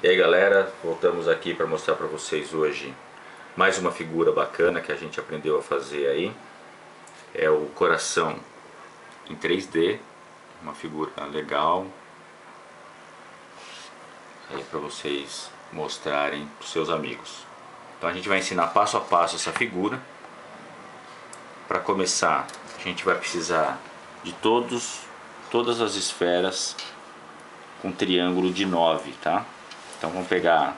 E aí galera, voltamos aqui para mostrar para vocês hoje mais uma figura bacana que a gente aprendeu a fazer aí. É o coração em 3D, uma figura legal. Aí para vocês mostrarem para os seus amigos. Então a gente vai ensinar passo a passo essa figura. Para começar, a gente vai precisar de todos, todas as esferas com triângulo de 9, tá? Então vamos pegar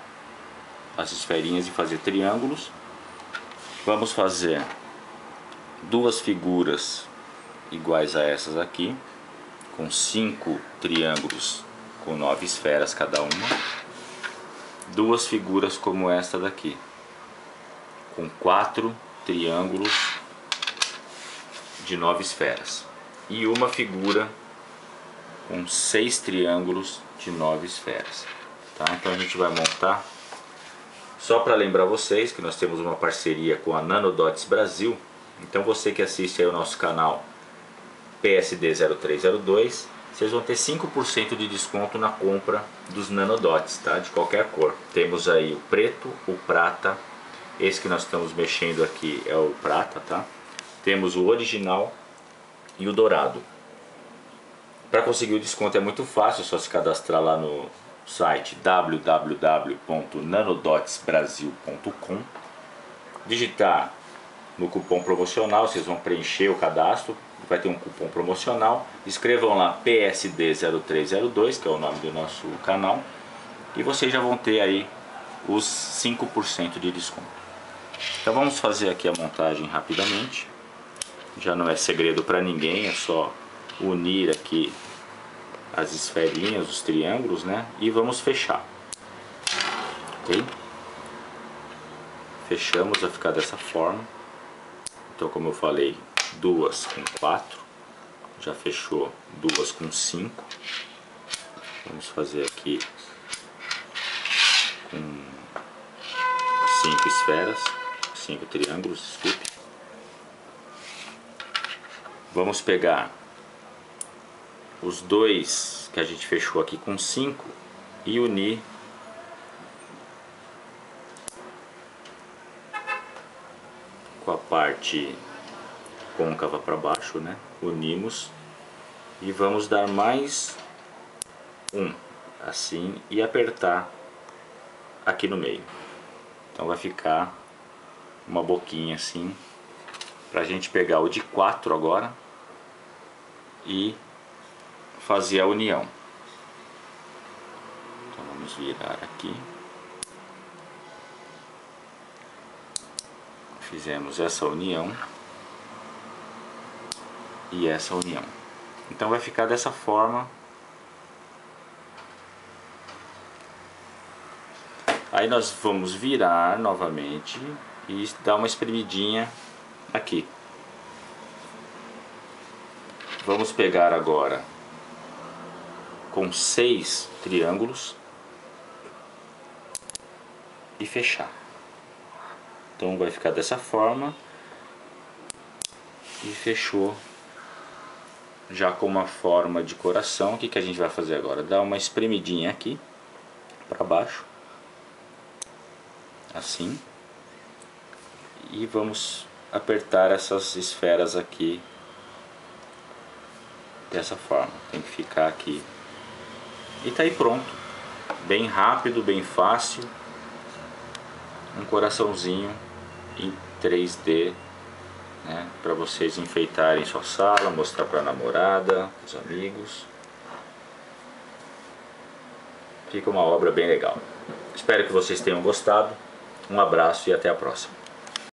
as esferinhas e fazer triângulos. Vamos fazer duas figuras iguais a essas aqui, com cinco triângulos com nove esferas cada uma. Duas figuras como esta daqui, com quatro triângulos de nove esferas. E uma figura com seis triângulos de nove esferas. Tá? Então a gente vai montar. Só para lembrar vocês que nós temos uma parceria com a Nanodots Brasil. Então você que assiste aí o nosso canal PSD0302, vocês vão ter 5% de desconto na compra dos nanodots, tá? De qualquer cor. Temos aí o preto, o prata, esse que nós estamos mexendo aqui é o prata, tá? Temos o original e o dourado. Para conseguir o desconto é muito fácil, é só se cadastrar lá no site www.nanodotsbrasil.com digitar no cupom promocional, vocês vão preencher o cadastro, vai ter um cupom promocional, escrevam lá PSD0302, que é o nome do nosso canal, e vocês já vão ter aí os 5% de desconto. Então vamos fazer aqui a montagem rapidamente, já não é segredo para ninguém, é só unir aqui as esferinhas, os triângulos, né? E vamos fechar. Ok? Fechamos, vai ficar dessa forma. Então, como eu falei, duas com quatro. Já fechou duas com cinco. Vamos fazer aqui com cinco esferas, cinco triângulos, desculpe. Vamos pegar os dois que a gente fechou aqui com 5 e unir com a parte côncava para baixo, né? Unimos e vamos dar mais um assim e apertar aqui no meio. Então vai ficar uma boquinha assim para a gente pegar o de 4 agora e fazer a união. Então vamos virar aqui. Fizemos essa união e essa união. Então vai ficar dessa forma. Aí nós vamos virar novamente e dar uma espremidinha aqui. Vamos pegar agora com seis triângulos e fechar. Então vai ficar dessa forma e fechou já com uma forma de coração. O que, que a gente vai fazer agora? Dar uma espremidinha aqui para baixo, assim, e vamos apertar essas esferas aqui dessa forma. Tem que ficar aqui e tá aí pronto. Bem rápido, bem fácil. Um coraçãozinho em 3D né, para vocês enfeitarem sua sala, mostrar para a namorada, os amigos. Fica uma obra bem legal. Espero que vocês tenham gostado. Um abraço e até a próxima.